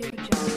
Audio Jungle.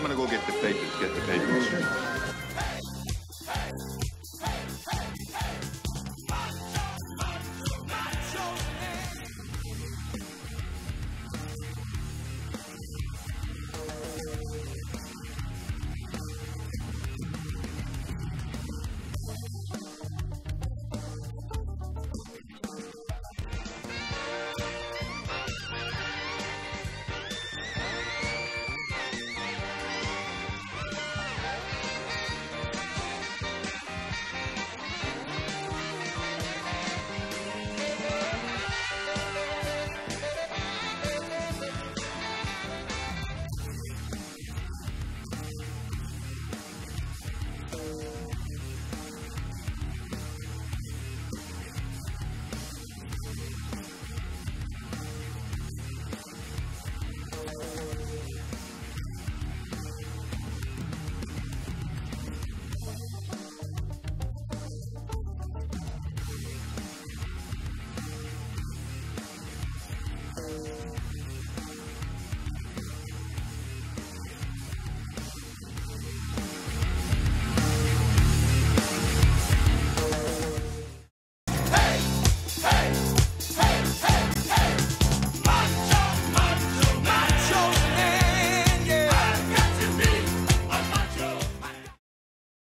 I'm gonna go get the papers. Get the papers.